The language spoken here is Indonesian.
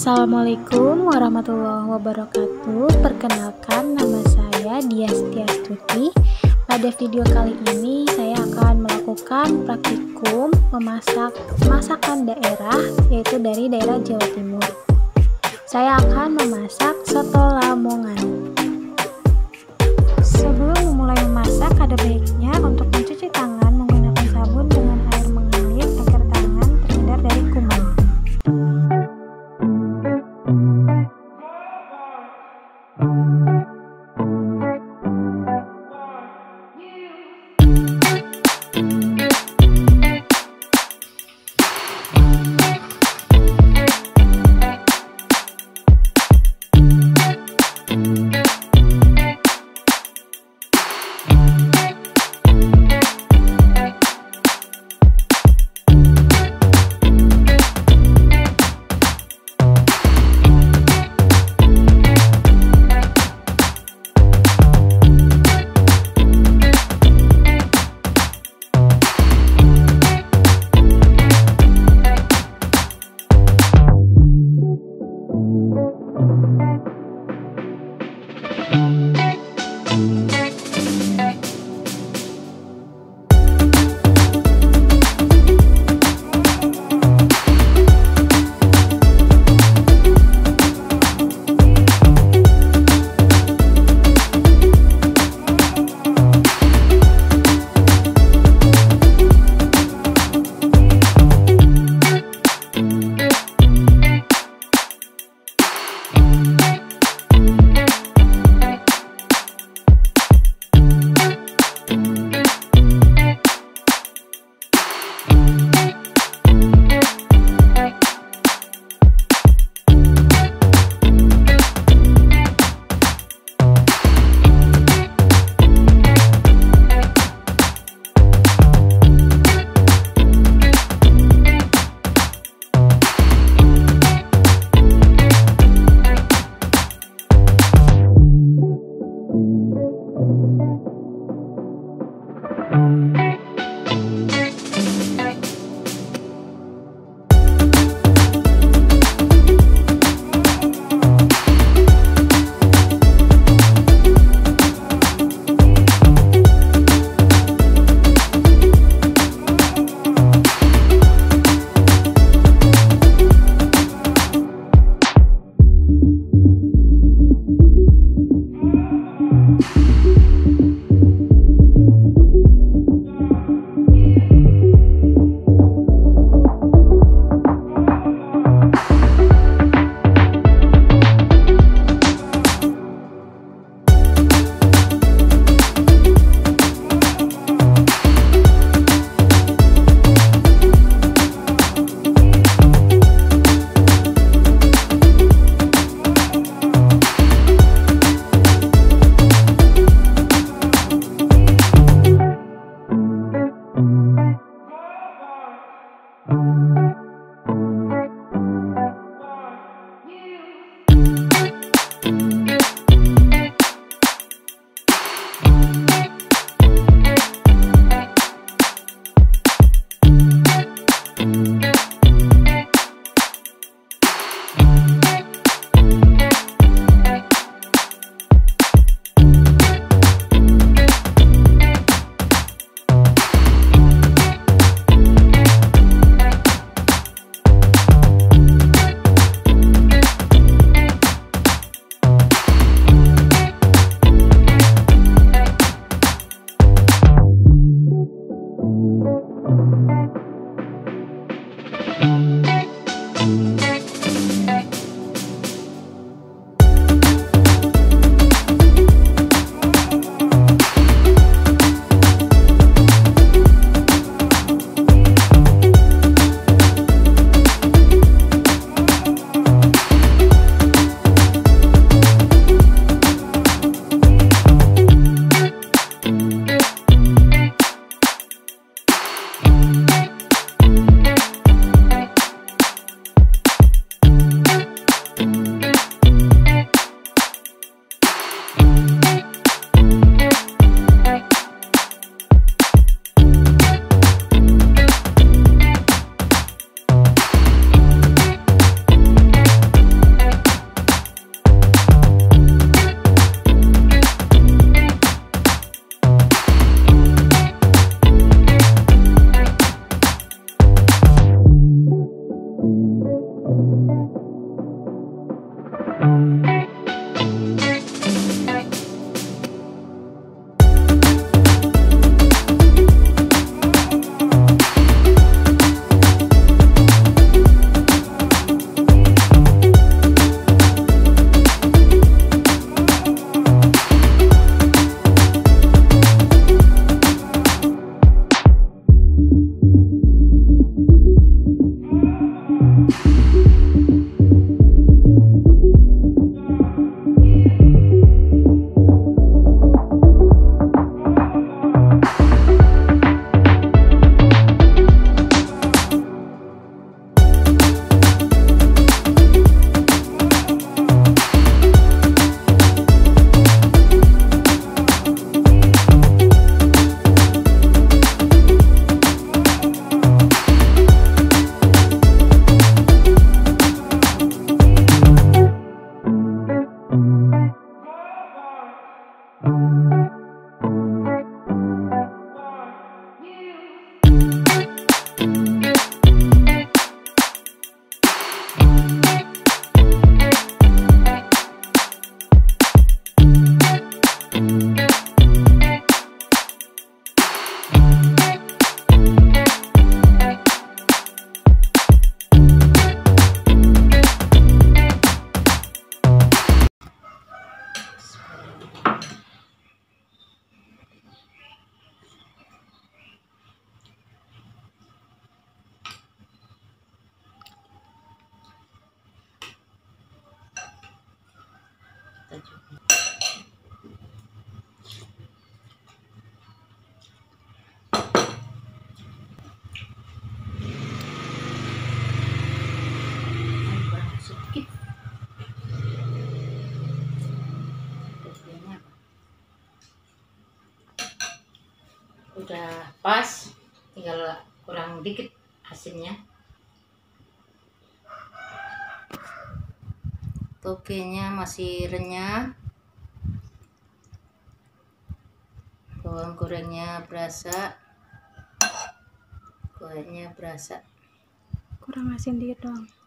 Assalamualaikum warahmatullahi wabarakatuh. Perkenalkan nama saya Dia Setiastuti. Pada video kali ini saya akan melakukan praktikum memasak masakan daerah yaitu dari daerah Jawa Timur. Saya akan memasak soto lamongan. Sebelum memulai memasak ada baiknya untuk mencuci tangan Udah pas tinggal kurang dikit asinnya togenya masih renyah. Bawang gorengnya berasa. Gorengnya berasa. Kurang asin dikit dong